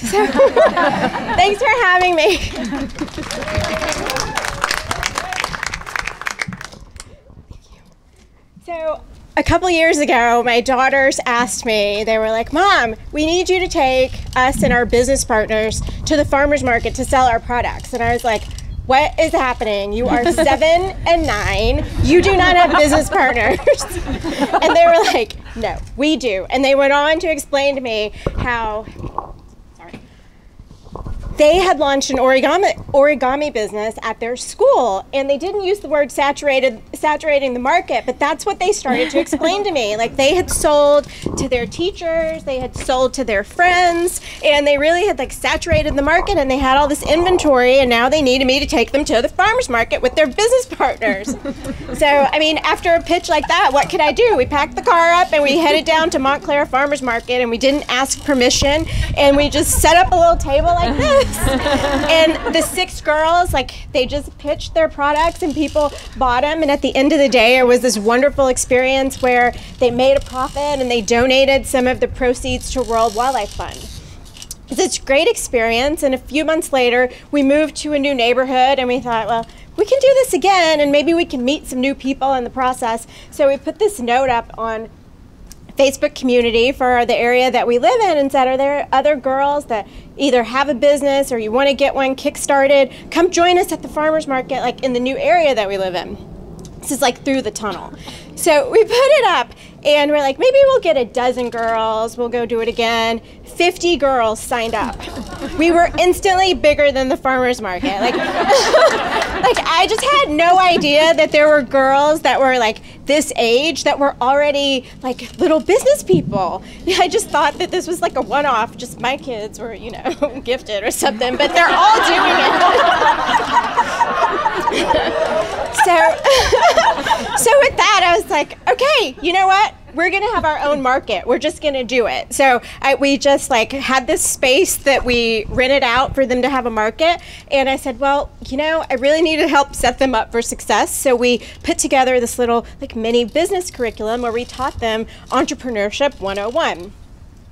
So, thanks for having me. So, a couple years ago, my daughters asked me, they were like, Mom, we need you to take us and our business partners to the farmer's market to sell our products. And I was like, what is happening? You are seven and nine. You do not have business partners. and they were like, no, we do. And they went on to explain to me how they had launched an origami origami business at their school and they didn't use the word saturated saturating the market but that's what they started to explain to me. Like they had sold to their teachers they had sold to their friends and they really had like saturated the market and they had all this inventory and now they needed me to take them to the farmers market with their business partners. So i mean after a pitch like that what could i do? We packed the car up and we headed down to montclair farmers market and we didn't ask permission and we just set up a little table like this. And the six girls, like, they just pitched their products and people bought them. And at the end of the day, it was this wonderful experience where they made a profit and they donated some of the proceeds to World Wildlife Fund. It's a great experience. And a few months later, we moved to a new neighborhood and we thought, well, we can do this again and maybe we can meet some new people in the process. So we put this note up on Facebook community for the area that we live in and said, Are there other girls that either have a business or you want to get one kick-started? Come join us at the farmer's market, like in the new area that we live in. This is like through the tunnel. So we put it up and we're like, maybe we'll get a dozen girls, we'll go do it again. 50 girls signed up. We were instantly bigger than the farmer's market. Like, like I just had no idea that there were girls that were like this age that were already like little business people. I just thought that this was like a one off, just my kids were, you know, gifted or something, but they're all doing it. so, so with that, I was like, okay, you know what? We're gonna have our own market. We're just gonna do it. So I, we just like had this space that we rented out for them to have a market, and I said, well, you know, I really need to help set them up for success. So we put together this little like mini business curriculum where we taught them entrepreneurship 101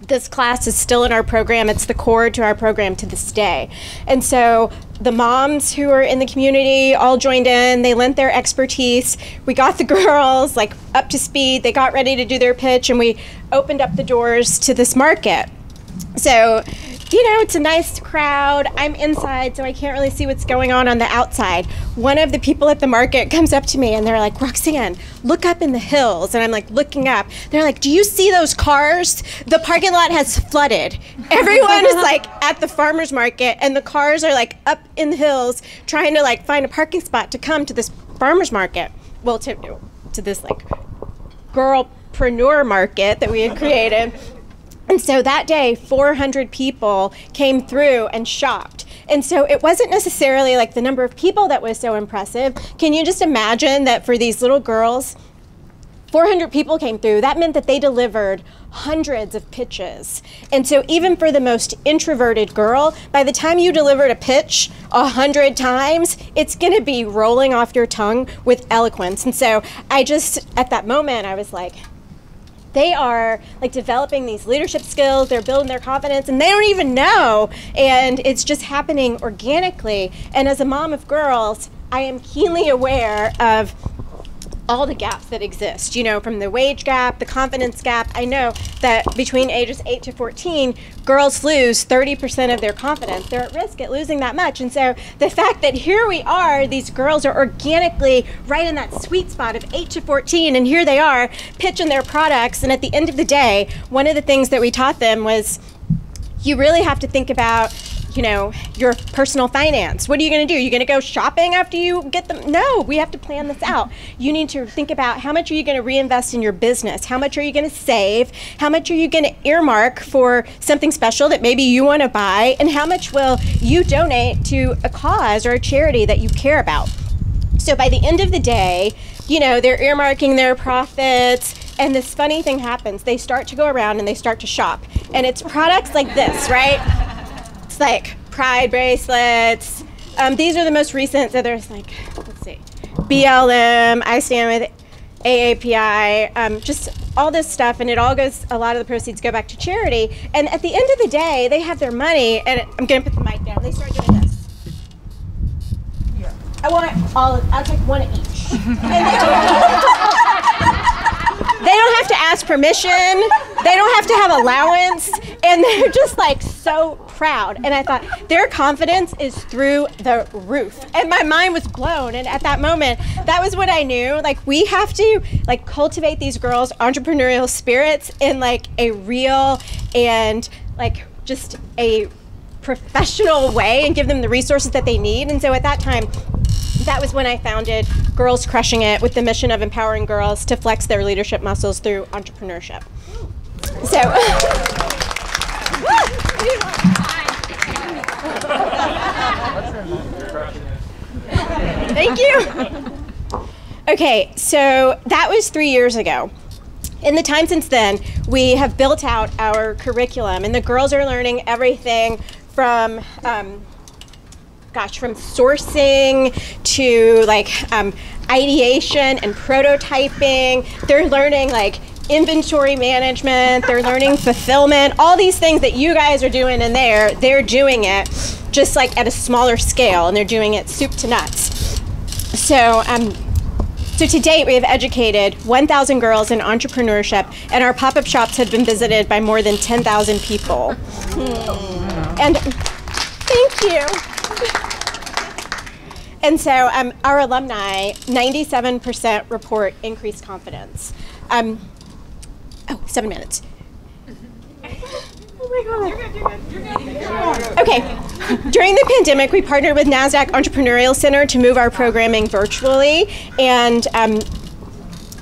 this class is still in our program. It's the core to our program to this day. And so the moms who are in the community all joined in. They lent their expertise. We got the girls like up to speed. They got ready to do their pitch and we opened up the doors to this market. So you know, it's a nice crowd. I'm inside, so I can't really see what's going on on the outside. One of the people at the market comes up to me and they're like, Roxanne, look up in the hills. And I'm like, looking up. They're like, Do you see those cars? The parking lot has flooded. Everyone is like at the farmer's market, and the cars are like up in the hills trying to like find a parking spot to come to this farmer's market. Well, to, to this like girlpreneur market that we had created. And so that day, 400 people came through and shopped. And so it wasn't necessarily like the number of people that was so impressive. Can you just imagine that for these little girls, 400 people came through. That meant that they delivered hundreds of pitches. And so, even for the most introverted girl, by the time you delivered a pitch a hundred times, it's going to be rolling off your tongue with eloquence. And so, I just, at that moment, I was like, they are like developing these leadership skills, they're building their confidence, and they don't even know. And it's just happening organically. And as a mom of girls, I am keenly aware of all the gaps that exist, you know, from the wage gap, the confidence gap. I know that between ages 8 to 14, girls lose 30% of their confidence. They're at risk at losing that much. And so the fact that here we are, these girls are organically right in that sweet spot of 8 to 14, and here they are pitching their products. And at the end of the day, one of the things that we taught them was you really have to think about you know, your personal finance. What are you going to do? You're going to go shopping after you get them? No, we have to plan this out. You need to think about how much are you going to reinvest in your business? How much are you going to save? How much are you going to earmark for something special that maybe you want to buy? And how much will you donate to a cause or a charity that you care about? So by the end of the day, you know, they're earmarking their profits and this funny thing happens. They start to go around and they start to shop. And it's products like this, right? Like pride bracelets. Um, these are the most recent. So there's like, let's see, BLM. I stand with AAPI. Um, just all this stuff, and it all goes. A lot of the proceeds go back to charity. And at the end of the day, they have their money, and I'm gonna put the mic down. They start doing this. I want all. Of, I'll take one of each. they don't have to ask permission. They don't have to have allowance. And they're just like so proud. And I thought their confidence is through the roof. And my mind was blown. And at that moment, that was what I knew. Like we have to like cultivate these girls' entrepreneurial spirits in like a real and like just a professional way and give them the resources that they need. And so at that time, that was when I founded Girls Crushing It with the mission of empowering girls to flex their leadership muscles through entrepreneurship. So, thank you. Okay, so that was three years ago. In the time since then, we have built out our curriculum, and the girls are learning everything from um, gosh, from sourcing to like um, ideation and prototyping. They're learning like inventory management, they're learning fulfillment, all these things that you guys are doing in there, they're doing it just like at a smaller scale and they're doing it soup to nuts. So, um, so to date, we have educated 1,000 girls in entrepreneurship, and our pop-up shops have been visited by more than 10,000 people. Hmm. And thank you. And so um, our alumni, 97% report increased confidence. Um, oh, seven minutes. Oh my God. You're good, you're good, you're good. Okay. During the pandemic, we partnered with NASDAQ Entrepreneurial Center to move our programming virtually. And um,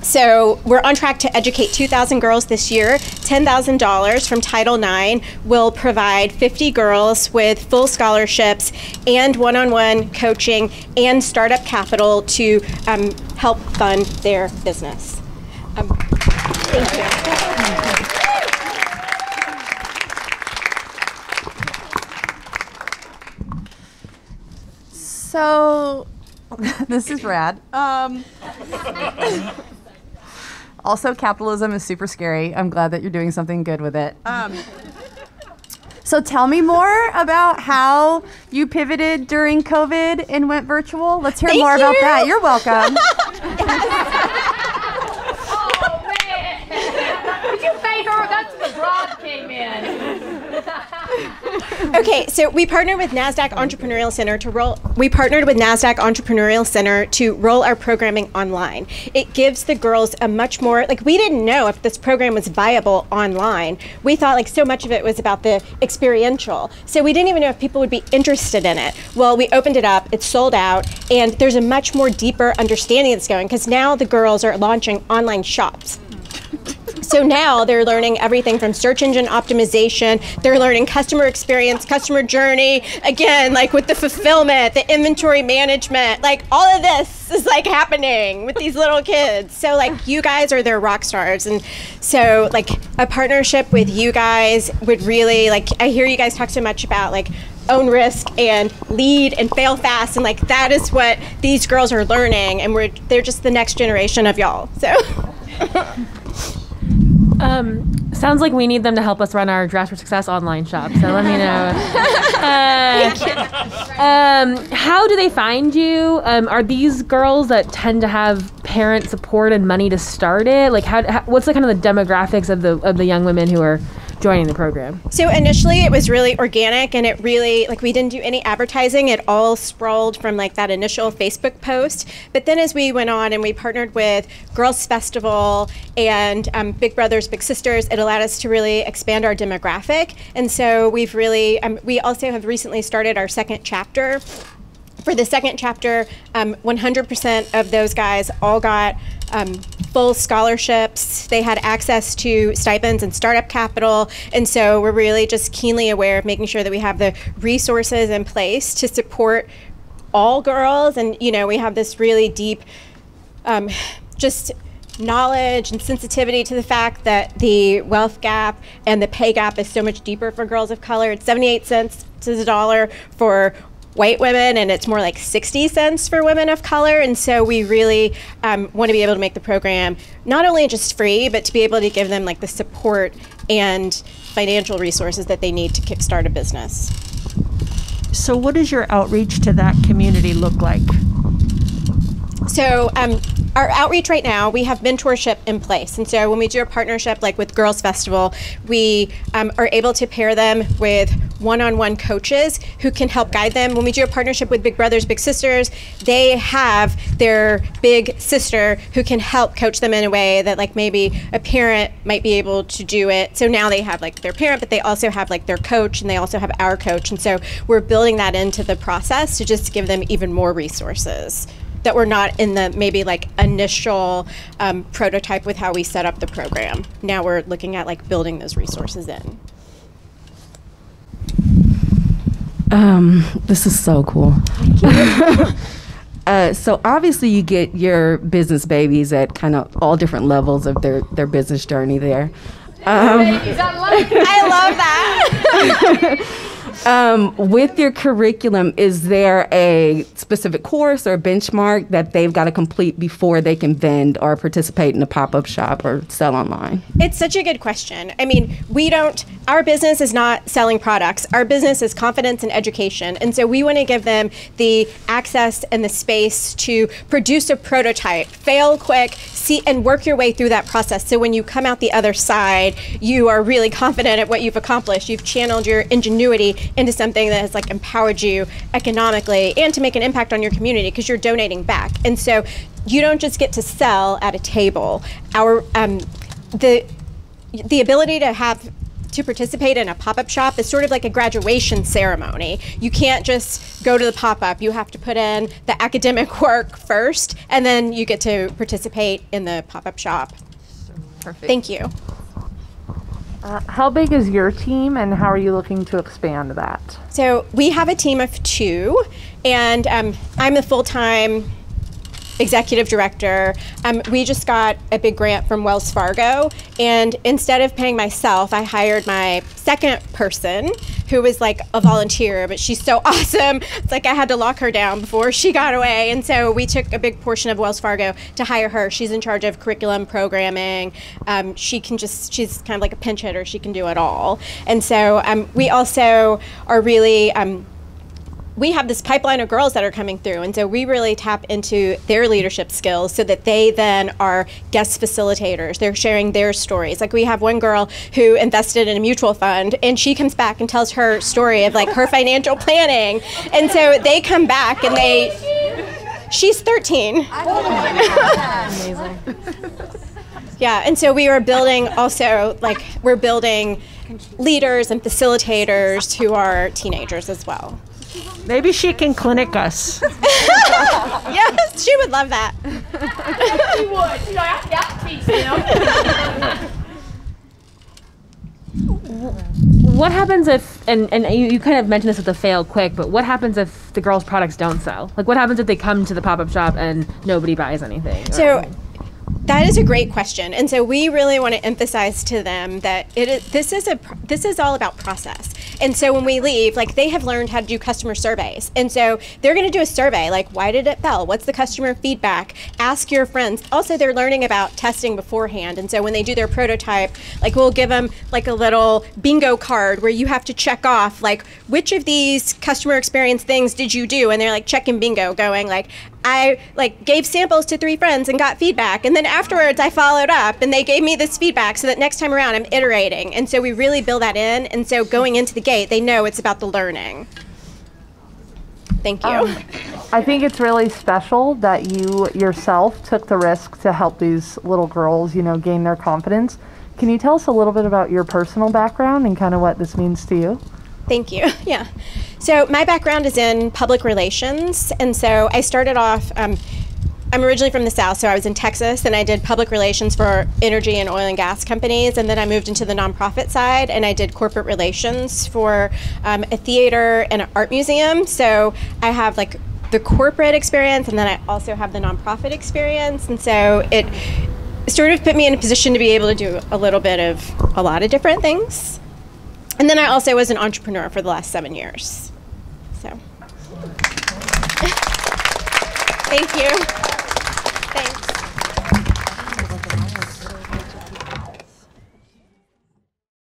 so we're on track to educate 2,000 girls this year. $10,000 from Title Nine will provide 50 girls with full scholarships and one-on-one coaching and startup capital to um, help fund their business. Um, thank you. So, this is rad. Um, also, capitalism is super scary. I'm glad that you're doing something good with it. Um, so tell me more about how you pivoted during COVID and went virtual. Let's hear Thank more you. about that. You're welcome. Oh man! Did you pay her? That's the broad came in. Okay, so we partnered with NASDAQ Entrepreneurial Center to roll, we partnered with NASDAQ Entrepreneurial Center to roll our programming online. It gives the girls a much more, like, we didn't know if this program was viable online. We thought, like, so much of it was about the experiential. So we didn't even know if people would be interested in it. Well, we opened it up, it's sold out, and there's a much more deeper understanding that's going, because now the girls are launching online shops. So now they're learning everything from search engine optimization, they're learning customer experience, customer journey, again, like with the fulfillment, the inventory management, like all of this is like happening with these little kids. So like you guys are their rock stars. And so like a partnership with you guys would really like I hear you guys talk so much about like own risk and lead and fail fast. And like that is what these girls are learning. And we're they're just the next generation of y'all. So Um, sounds like we need them to help us run our Dress for Success online shop. So let me know. Uh, um, how do they find you? Um, are these girls that tend to have parent support and money to start it? Like, how, how what's the kind of the demographics of the of the young women who are joining the program? So initially it was really organic and it really like we didn't do any advertising. It all sprawled from like that initial Facebook post. But then as we went on and we partnered with Girls Festival and um, Big Brothers Big Sisters, it allowed us to really expand our demographic. And so we've really um, we also have recently started our second chapter. For the second chapter, um, 100% of those guys all got um, full scholarships. They had access to stipends and startup capital. And so we're really just keenly aware of making sure that we have the resources in place to support all girls. And, you know, we have this really deep, um, just knowledge and sensitivity to the fact that the wealth gap and the pay gap is so much deeper for girls of color. It's 78 cents to the dollar for white women, and it's more like 60 cents for women of color. And so we really um, want to be able to make the program not only just free, but to be able to give them like the support and financial resources that they need to kickstart a business. So, what does your outreach to that community look like? So, um, our outreach right now, we have mentorship in place. And so, when we do a partnership like with Girls Festival, we um, are able to pair them with one on one coaches who can help guide them. When we do a partnership with Big Brothers, Big Sisters, they have their big sister who can help coach them in a way that, like, maybe a parent might be able to do it. So now they have like their parent, but they also have like their coach and they also have our coach. And so, we're building that into the process to just give them even more resources that were not in the maybe like initial um, prototype with how we set up the program. Now we're looking at like building those resources in. Um, this is so cool. uh, so obviously, you get your business babies at kind of all different levels of their their business journey. There. Um, Babies, I love it. I love that. um, with your curriculum, is there a specific course or benchmark that they've got to complete before they can vend or participate in a pop up shop or sell online? It's such a good question. I mean, we don't, our business is not selling products. Our business is confidence and education. And so we want to give them the access and the space to produce a prototype, fail quick, see, and work your way through that process. So when you come out the other side, you are really confident at what you've accomplished. You've channeled your ingenuity into something that has like empowered you economically and to make an impact on your community because you're donating back. And so you don't just get to sell at a table. Our um, the the ability to have to participate in a pop-up shop is sort of like a graduation ceremony. You can't just go to the pop-up. You have to put in the academic work first and then you get to participate in the pop-up shop. Perfect. Thank you. Uh, how big is your team and how are you looking to expand that? So we have a team of two, and um, I'm the full time executive director. Um, we just got a big grant from Wells Fargo, and instead of paying myself, I hired my second person who was like a volunteer, but she's so awesome. It's like I had to lock her down before she got away. And so we took a big portion of Wells Fargo to hire her. She's in charge of curriculum programming. Um, she can just, she's kind of like a pinch hitter. She can do it all. And so um, we also are really, um, we have this pipeline of girls that are coming through and so we really tap into their leadership skills so that they then are guest facilitators. They're sharing their stories. Like we have one girl who invested in a mutual fund and she comes back and tells her story of like her financial planning. And so they come back and they she's 13 yeah and so we are building also like we're building leaders and facilitators who are teenagers as well Maybe she can clinic us. yes she would love that She would. You know, I got to teach them. What happens if, and, and you, you kind of mentioned this with the fail quick, but what happens if the girls' products don't sell? Like, what happens if they come to the pop up shop and nobody buys anything? So that is a great question, and so we really want to emphasize to them that it is, this is a this is all about process. And so when we leave, like they have learned how to do customer surveys, and so they're going to do a survey like why did it fail? What's the customer feedback? Ask your friends. Also, they're learning about testing beforehand, and so when they do their prototype, like we'll give them like a little bingo card where you have to check off like which of these customer experience things did you do, and they're like checking bingo, going like I like gave samples to three friends and got feedback. And then afterwards I followed up and they gave me this feedback so that next time around I'm iterating. And so we really build that in. And so going into the gate, they know it's about the learning. Thank you. Um, I think it's really special that you yourself took the risk to help these little girls, you know, gain their confidence. Can you tell us a little bit about your personal background and kind of what this means to you? Thank you. Yeah. So my background is in public relations, and so I started off. Um, I'm originally from the South, so I was in Texas, and I did public relations for energy and oil and gas companies, and then I moved into the nonprofit side, and I did corporate relations for um, a theater and an art museum. So I have like the corporate experience, and then I also have the nonprofit experience, and so it sort of put me in a position to be able to do a little bit of a lot of different things. And then I also was an entrepreneur for the last seven years. So, thank you.